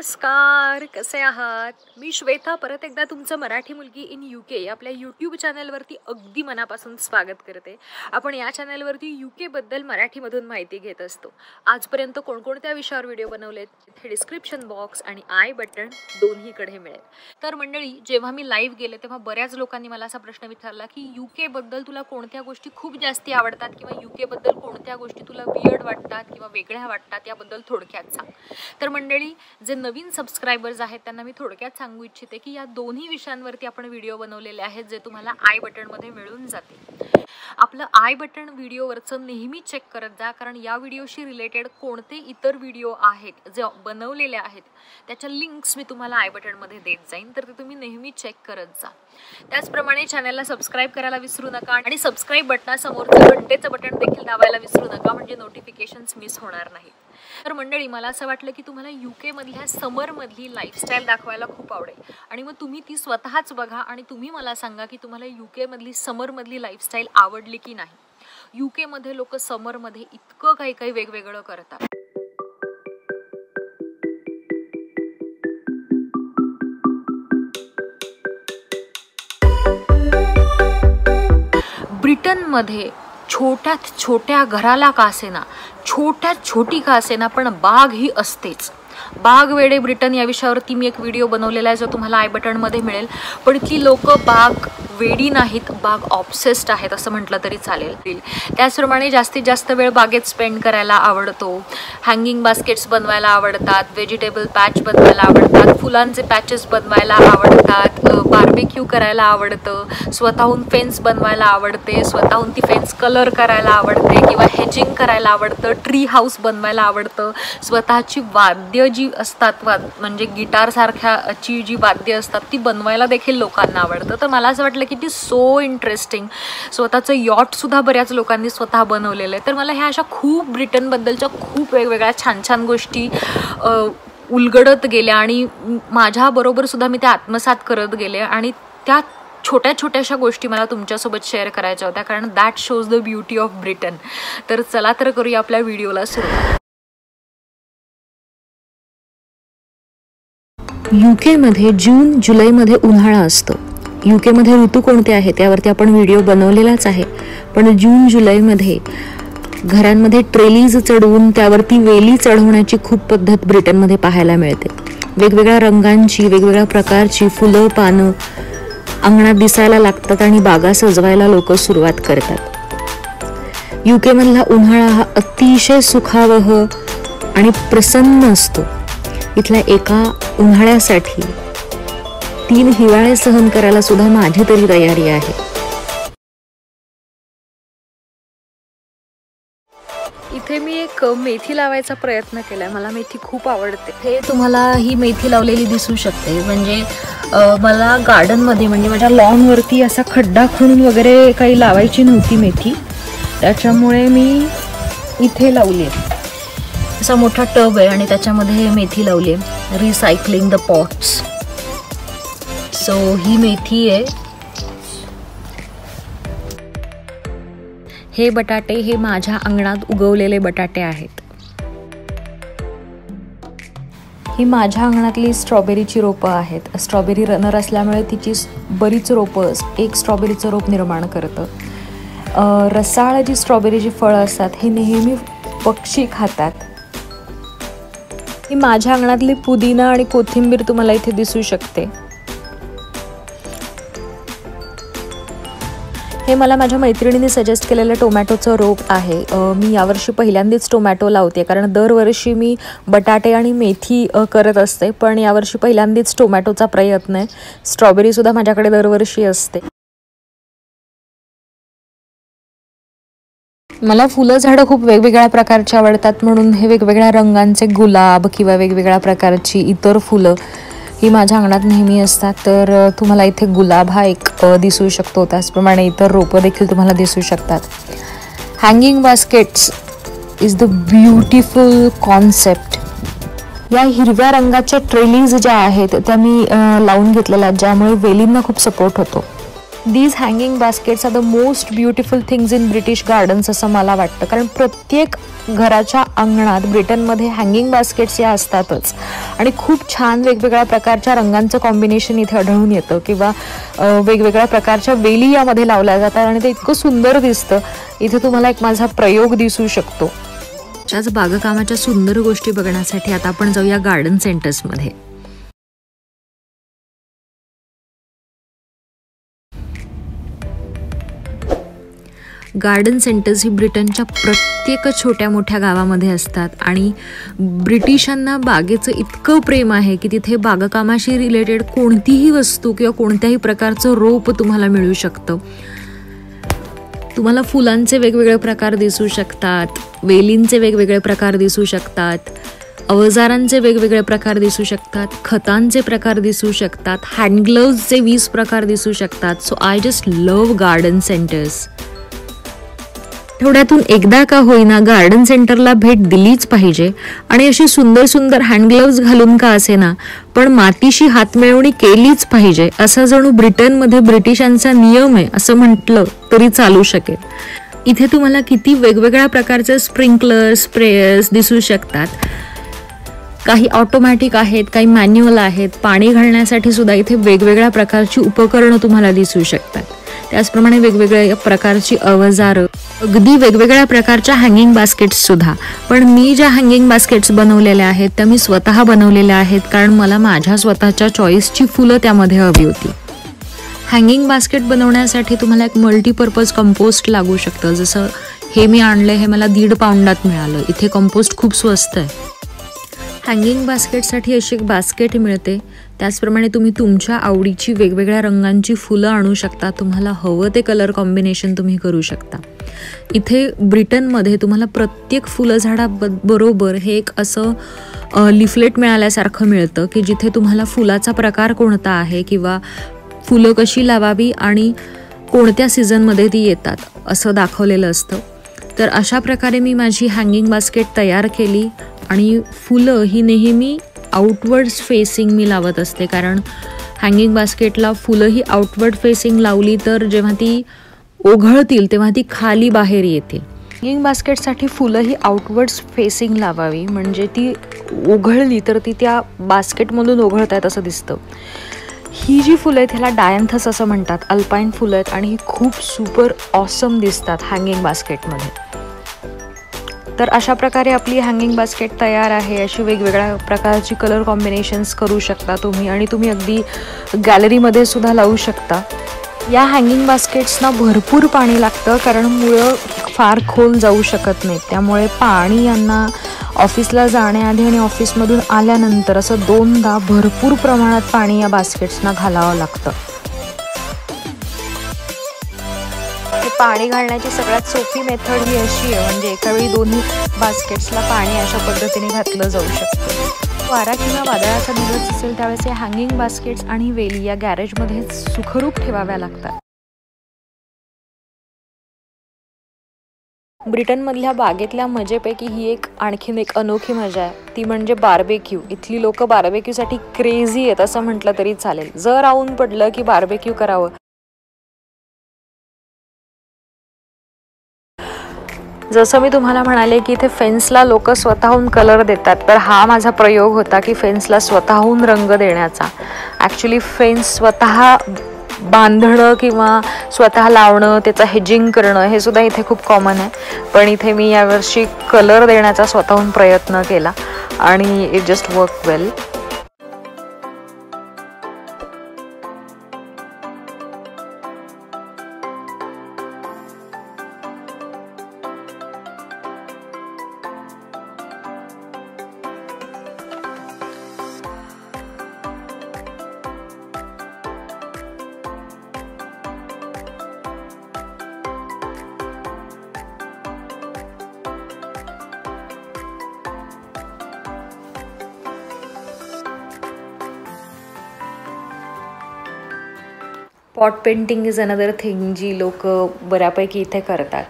नमस्कार कसे आहात? मी श्वेता परत एकदा तुमचं मराठी मुलगी इन यू के आपल्या यूट्यूब चॅनलवरती अगदी मनापासून स्वागत करते. आपण या चॅनलवरती यू केबद्दल मराठीमधून माहिती घेत असतो. आजपर्यंत कोणकोणत्या विषयावर व्हिडिओ बनवलेत? हे डिस्क्रिप्शन बॉक्स आणि आय बटन दोन्हीकडे मिळेल. तर मंडळी जेव्हा मी लाईव्ह गेले तेव्हा बऱ्याच लोकांनी मला असा प्रश्न विचारला की यू केबद्दल तुला कोणत्या गोष्टी खूप जास्ती आवडतात किंवा यू केबद्दल कोणत्या गोष्टी तुला बियड वाटतात किंवा वेगळ्या वाटतात याबद्दल थोडक्यात सांग. तर मंडळी जे नवीन सबस्क्रायबर्स आहेत त्यांना मी थोडक्यात सांगू इच्छिते की या दोन्ही विषयांवरती आपण व्हिडिओ बनवलेले आहेत जे तुम्हाला आय बटनमध्ये मिळून जातील. आपलं आय बटन व्हिडिओवरचं नेहमी चेक करत जा कारण या व्हिडिओशी रिलेटेड कोणते इतर व्हिडिओ आहेत जे बनवलेले आहेत त्याच्या लिंक्स मी तुम्हाला आय बटनमध्ये देत जाईन तर ते तुम्ही नेहमी चेक करत जा. त्याचप्रमाणे चॅनलला सबस्क्राईब करायला विसरू नका आणि सबस्क्राईब बटनासमोरचं घंटेचं बटन देखील दाबायला विसरू नका म्हणजे नोटिफिकेशन्स मिस होणार नाही तर मंडळी मला असं वाटलं की तुम्हाला यू केमधल्या समरमधली लाईफस्टाईल दाखवायला खूप आवडेल. आणि मग तुम्ही ती स्वतःच बघा आणि तुम्ही मला सांगा की तुम्हाला यू केमधली समरमधली लाईफस्टाईल आवडली की नाही? यू केमध्ये लोक समरमध्ये इतकं काही काही वेगवेगळं करतात. ब्रिटनमध्ये छोट्यात छोट्या घराला का असेना? छोट्यात छोटी का असेना? पण बाग ही असतेच. बाग वेडे ब्रिटन या विषयावरती मी एक व्हिडिओ बनवलेला आहे जो तुम्हाला आय बटनमध्ये मिळेल. पण इथली लोक बाग वेडी नाहीत बाग ऑप्सेस्ड आहेत असं म्हटलं तरी चालेल. त्याचप्रमाणे जास्तीत जास्त वेळ बागेत स्पेंड करायला आवडतो. हँगिंग बास्केट्स बनवायला आवडतात व्हेजिटेबल पॅच बनवायला आवडतात फुलांचे पॅचेस बनवायला आवडतात बार्बेक्यू करायला आवडतं स्वतःहून फेन्स बनवायला आवडते स्वतःहून ती फेन्स कलर करायला आवडते किंवा हेजिंग करायला आवडतं ट्री हाऊस बनवायला आवडतं. स्वतःची वाद्य जी असतात वाद म्हणजे गिटारसारख्याची जी वाद्य असतात ती बनवायला देखील लोकांना आवडतं. तर मला असं वाटलं की ती सो इंटरेस्टिंग. स्वतःचं यॉटसुद्धा बऱ्याच लोकांनी स्वतः बनवलेलं आहे. तर मला ह्या अशा खूप ब्रिटनबद्दलच्या खूप वेगवेगळ्या छान छान गोष्टी उलगडत गेल्या आणि माझ्याबरोबरसुद्धा मी त्या आत्मसात करत गेले आणि त्या छोट्या छोट्याशा गोष्टी मला तुमच्यासोबत शेअर करायच्या होत्या. कारण that shows the beauty of Britain तर चला तर करूया आपल्या व्हिडिओला सुरू यू केमध्ये जून जुलैमध्ये उन्हाळा असतो. यू केमध्ये ऋतू कोणते आहेत? त्यावरती आपण व्हिडिओ बनवलेलाच आहे. पण जून जुलैमध्ये घरांमध्ये ट्रेलीज चढवून त्यावरती वेली चढवण्याची खूप पद्धत ब्रिटनमध्ये पाहायला मिळते. वेगवेगळ्या रंगांची वेगवेगळ्या प्रकारची फुलं पानं अंगणात दिसायला लागतात आणि बागा सजवायला लोक सुरुवात करतात. यू केमधला उन्हाळा हा अतिशय सुखावह आणि प्रसन्न असतो. इथल्या एका उन्हाळ्यासाठी तीन हिवाळे सहन करायला सुद्धा माझी तरी तयारी आहे. इथे मी एक मेथी लावायचा प्रयत्न केलाय. मला मेथी खूप आवडते. हे तुम्हाला ही मेथी लावलेली दिसू शकते. म्हणजे मला गार्डनमध्ये म्हणजे माझ्या लॉनवरती असा खड्डा खणून वगैरे काही लावायची नव्हती मेथी. त्याच्यामुळे मी इथे लावली आहे. असा मोठा टब आहे आणि त्याच्यामध्ये मेथी लावली आहे. रिसायकलिंग द पॉट्स सो ही मेथी आहे. हे बटाटे हे माझ्या अंगणात उगवलेले बटाटे आहेत. ही माझ्या अंगणातली स्ट्रॉबेरीची रोपं आहेत. स्ट्रॉबेरी रनर असल्यामुळे तिची बरीच रोपं एक स्ट्रॉबेरीचं रोप निर्माण करतं. रसाळ जी स्ट्रॉबेरीची फळं असतात ही नेहमी पक्षी खातात. ही माझ्या अंगणातली पुदिना आणि कोथिंबीर तुम्हाला इथे दिसू शकते. हे मला माझ्या मैत्रिणीने सजेस्ट केलेलं टोमॅटोचं रोप आहे. मी यावर्षी पहिल्यांदाच टोमॅटो लावते कारण दरवर्षी मी बटाटे आणि मेथी करत असते पण यावर्षी पहिल्यांदाच टोमॅटोचा प्रयत्न आहे. स्ट्रॉबेरीसुद्धा माझ्याकडे दरवर्षी असते. मला फुलं झाडं खूप वेगवेगळ्या प्रकारची आवडतात म्हणून हे वेगवेगळ्या रंगांचे गुलाब किंवा वेगवेगळ्या प्रकारची इतर फुलं ही माझ्या अंगणात नेहमी असतात. तर तुम्हाला इथे गुलाब हा एक दिसू शकतो. त्याचप्रमाणे इतर रोपं देखील तुम्हाला दिसू शकतात. Hanging baskets is the beautiful concept या हिरव्या रंगाच्या ट्रेलीज ज्या आहेत त्या मी लावून घेतलेल्या आहेत ज्यामुळे वेलींना खूप सपोर्ट होतो. These hanging baskets are the most beautiful things in British gardens असं मला वाटतं. कारण प्रत्येक घराच्या अंगणात ब्रिटनमध्ये हँगिंग बास्केट्स या असतातच. आणि खूप छान वेगवेगळ्या प्रकारच्या रंगांचं कॉम्बिनेशन इथे आढळून येतं किंवा वेगवेगळ्या प्रकारच्या वेली यामध्ये लावल्या जातात आणि ते इतकं सुंदर दिसतं. इथे तुम्हाला एक माझा प्रयोग दिसू शकतो. त्याच बागकामाच्या सुंदर गोष्टी बघण्यासाठी आता आपण जाऊया गार्डन सेंटर्समध्ये गार्डन सेंटर्स ही ब्रिटनच्या प्रत्येक छोट्या मोठ्या गावामध्ये असतात. आणि ब्रिटिशांना बागेचं इतकं प्रेम आहे की तिथे बागकामाशी रिलेटेड कोणतीही वस्तू किंवा कोणत्याही प्रकारचं रोप तुम्हाला मिळू शकतं. तुम्हाला फुलांचे वेगवेगळे प्रकार दिसू शकतात वेलींचे वेगवेगळे प्रकार दिसू शकतात अवजारांचे वेगवेगळे प्रकार दिसू शकतात खतांचे प्रकार दिसू शकतात हँडग्लव्सचे वीस प्रकार दिसू शकतात. So I just love garden centres आठवड्यातून एकदा का होईना गार्डन सेंटरला भेट दिलीच पाहिजे. आणि अशी सुंदर सुंदर हँडग्लव्ज घालून का असेना पण मातीशी हातमिळवणी केलीच पाहिजे असा जणू ब्रिटनमध्ये ब्रिटिशांचा नियम आहे असं म्हटलं तरी चालू शकेल. इथे तुम्हाला किती वेगवेगळ्या प्रकारचे स्प्रिंकलर स्प्रेयर्स दिसू शकतात. काही ऑटोमॅटिक आहेत काही मॅन्युअल आहेत पाणी घालण्यासाठी सुद्धा इथे वेगवेगळ्या प्रकारची उपकरणं तुम्हाला दिसू शकतात. त्याचप्रमाणे वेगवेगळ्या प्रकारची अवजारं अगदी वेगवेगळ्या प्रकारच्या हँगिंग बास्केट्स सुद्धा. पण मी ज्या हँगिंग बास्केट्स बनवलेल्या आहेत त्या मी स्वतः बनवलेल्या आहेत कारण मला माझ्या स्वतःच्या चॉईसची फुलं त्यामध्ये हवी होती. हँगिंग बास्केट बनवण्यासाठी तुम्हाला एक मल्टीपर्पज कंपोस्ट लागू शकतं. जसं हे मी आणलं हे मला दीड पाऊंडात मिळालं. इथे कंपोस्ट खूप स्वस्त आहे. हँगिंग बास्केटसाठी अशी एक बास्केट मिळते. त्याचप्रमाणे तुम्ही तुमच्या आवडीची वेगवेगळ्या रंगांची फुलं आणू शकता. तुम्हाला हवं ते कलर कॉम्बिनेशन तुम्ही करू शकता. इथे ब्रिटनमध्ये तुम्हाला प्रत्येक फुलझाडा बरोबर हे एक असं लिफलेट मिळाल्यासारखं मिळतं की जिथे तुम्हाला फुलाचा प्रकार कोणता आहे किंवा फुलं कशी लावावी आणि कोणत्या सीझनमध्ये ती येतात असं दाखवलेलं असतं. तर अशा प्रकारे मी माझी हँगिंग बास्केट तयार केली आणि फुलं ही नेहमी आउटवर्ड्स फेसिंग मी लावत असते. कारण हँगिंग बास्केटला फुलं ही आउटवर्ड फेसिंग लावली तर जेव्हा ती ओघळतील तेव्हा ती खाली बाहेर येतील. हँगिंग बास्केटसाठी फुलं ही आउटवर्ड्स फेसिंग लावावी. म्हणजे ती ओघळली तर ती त्या बास्केटमधून ओघळत आहेत असं दिसतं. ही जी फुलं आहेत ह्याला डायन्थस असं म्हणतात. अल्पाईन फुलं आहेत आणि ही खूप सुपर ऑसम दिसतात हँगिंग बास्केटमध्ये तर अशा प्रकारे आपली हँगिंग बास्केट तयार आहे. अशी वेगवेगळ्या प्रकारची कलर कॉम्बिनेशन्स करू शकता तुम्ही आणि तुम्ही अगदी गॅलरीमध्ये सुद्धा लावू शकता. या हँगिंग बास्केट्सना भरपूर पाणी लागतं कारण मुळं फार खोल जाऊ शकत नाहीत. त्यामुळे पाणी यांना ऑफिसला जाण्याआधी आणि ऑफिसमधून आल्यानंतर असं दोनदा भरपूर प्रमाणात पाणी या बास्केट्सना घालावं लागतं. पाणी घालण्याची सगळ्यात सोपी मेथड ही अशी आहे म्हणजे एका वेळी दोन्ही बास्केट्सला पाणी अशा पद्धतीने घातलं जाऊ शकतं. वारा किंवा वादळाचा दिवस असेल त्यावेळेस या हँगिंग बास्केट्स आणि वेली या गॅरेजमध्ये सुखरूप ठेवाव्या लागतात. ब्रिटनमधल्या बागेतल्या मजेपैकी ही एक आणखीन एक अनोखी मजा आहे. ती म्हणजे बार्बेक्यू इथली लोक बार्बेक्यूसाठी क्रेझी आहेत असं म्हटलं तरी चालेल. जर आऊन पडलं की बार्बेक्यू करावं. जसं मी तुम्हाला म्हणाले की इथे फेन्सला लोक स्वतःहून कलर देतात तर हा माझा प्रयोग होता की फेन्सला स्वतःहून रंग देण्याचा. ॲक्च्युली फेन्स स्वतः बांधणं किंवा स्वतः लावणं त्याचं हेजिंग करणं हे सुद्धा इथे खूप कॉमन आहे. पण इथे मी यावर्षी कलर देण्याचा स्वतःहून प्रयत्न केला. आणि it just work well pot painting is another thing जी लोक बऱ्यापैकी इथे करतात.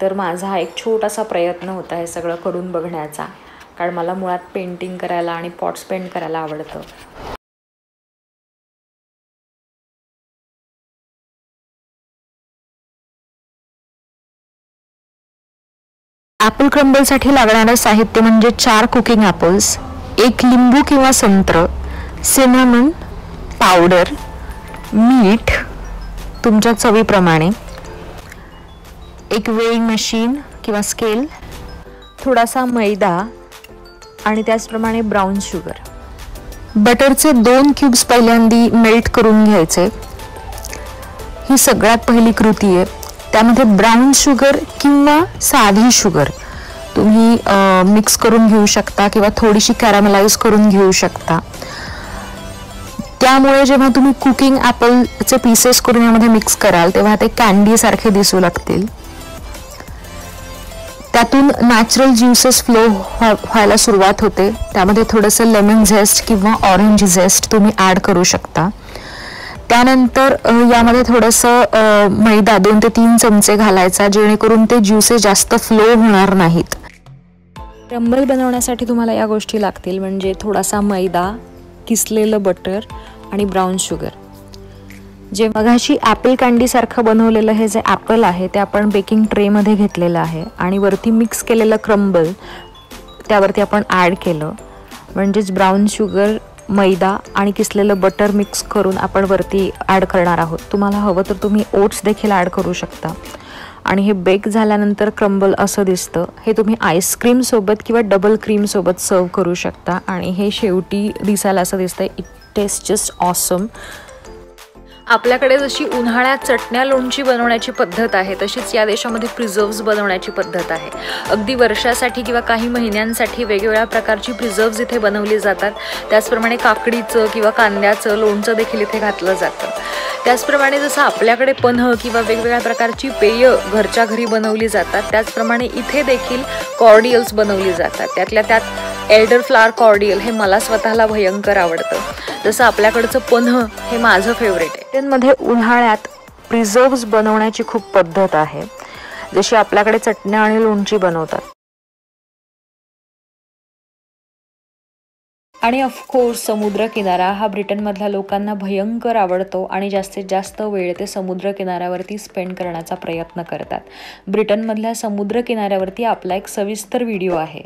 तर माझा हा एक छोटासा प्रयत्न होता हे सगळं करून बघण्याचा. कारण मला मुळात पेंटिंग करायला आणि पॉट्स पेंट करायला आवडतं. ॲपल क्रंबलसाठी लागणारं साहित्य म्हणजे चार कुकिंग ॲपल्स एक लिंबू किंवा संत्र सिनामन पावडर मीठ तुमच्या चवीप्रमाणे. एक वेईंग मशीन किंवा स्केल थोडासा मैदा आणि त्याचप्रमाणे ब्राऊन शुगर. बटरचे दोन क्यूब्स पहिल्यांदी मेल्ट करून घ्यायचे. ही सगळ्यात पहिली कृती आहे. त्यामध्ये ब्राऊन शुगर किंवा साधी शुगर तुम्ही मिक्स करून घेऊ शकता किंवा थोडीशी कॅरामलाइज करून घेऊ शकता. त्यामुळे जेव्हा तुम्ही कुकिंग ॲपलचे पीसेस करून यामध्ये मिक्स कराल तेव्हा ते कँडीसारखे दिसू लागतील. त्यातून नॅचरल ज्युसेस फ्लो व्हायला सुरुवात होते. त्यामध्ये थोडंसं लेमन झेस्ट किंवा ऑरेंज झेस्ट तुम्ही ॲड करू शकता. त्यानंतर यामध्ये थोडंसं मैदा दोन ते तीन चमचे घालायचा जेणेकरून ते ज्युसेस जास्त फ्लो होणार नाहीत. क्रंबल बनवण्यासाठी तुम्हाला या गोष्टी लागतील म्हणजे थोडासा मैदा किसलेलं बटर आणि ब्राऊन शुगर जे मघाशी ॲपल कँडीसारखं बनवलेलं हे जे ॲपल आहे ते आपण बेकिंग ट्रेमध्ये घेतलेलं आहे आणि वरती मिक्स केलेलं क्रंबल त्यावरती आपण ॲड केलं. म्हणजेच ब्राऊन शुगर मैदा आणि किसलेलं बटर मिक्स करून आपण वरती ॲड करणार आहोत. तुम्हाला हवं तर तुम्ही ओट्स देखील ॲड करू शकता. आणि हे बेक झाल्यानंतर क्रंबल असं दिसतं. हे तुम्ही आईस्क्रीमसोबत किंवा डबल क्रीमसोबत सर्व करू शकता. आणि हे शेवटी दिसायला असं दिसतं इट टेस्ट जस्ट ऑसम आपल्याकडे जशी उन्हाळ्यात चटण्या लोणची बनवण्याची पद्धत आहे तशीच या देशामध्ये प्रिझर्व्स बनवण्याची पद्धत आहे. अगदी वर्षासाठी किंवा काही महिन्यांसाठी वेगवेगळ्या प्रकारची प्रिझर्व्स इथे बनवली जातात. त्याचप्रमाणे काकडीचं किंवा कांद्याचं लोणचं देखील इथे घातलं जातं. त्याचप्रमाणे जसं आपल्याकडे पन्ह किंवा वेगवेगळ्या प्रकारची पेय घरच्या घरी बनवली जातात त्याचप्रमाणे इथे देखील कॉर्डियल्स बनवली जातात. त्यातल्या त्यात एल्डर फ्लावर कॉर्डियल हे मला स्वतःला भयंकर आवडतं. जसं आपल्याकडचं पन्ह हे माझं फेवरेट आहे. मध्ये उन्हाळ्यात प्रिझर्व्स बनवण्याची खूप पद्धत आहे. जशी आपल्याकडे चटण्या आणि लोणची बनवतात. आणि ऑफकोर्स समुद्रकिनारा हा ब्रिटनमधल्या लोकांना भयंकर आवडतो आणि जास्तीत जास्त वेळ ते समुद्रकिनाऱ्यावरती स्पेंड करण्याचा प्रयत्न करतात. ब्रिटनमधल्या समुद्रकिनाऱ्यावरती आपला एक सविस्तर व्हिडिओ आहे.